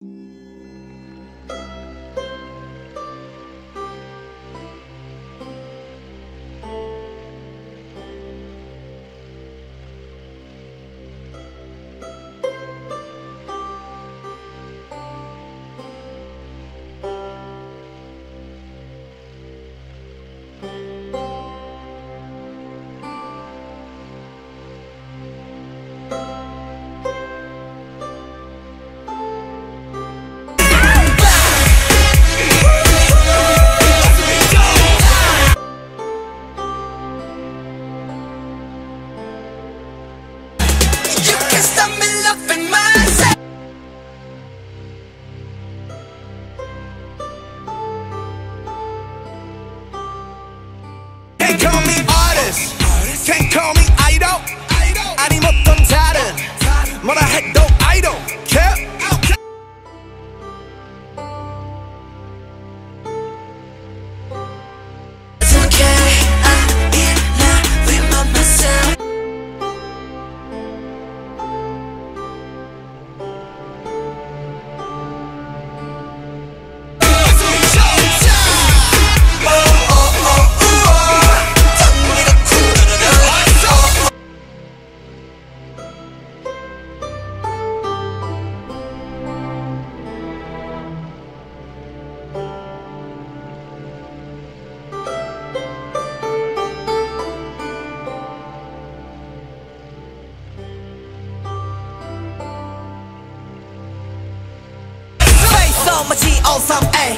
Música me artist, can't call me idol. 아니 어떤 다른 뭐라 해도 I Face on my G03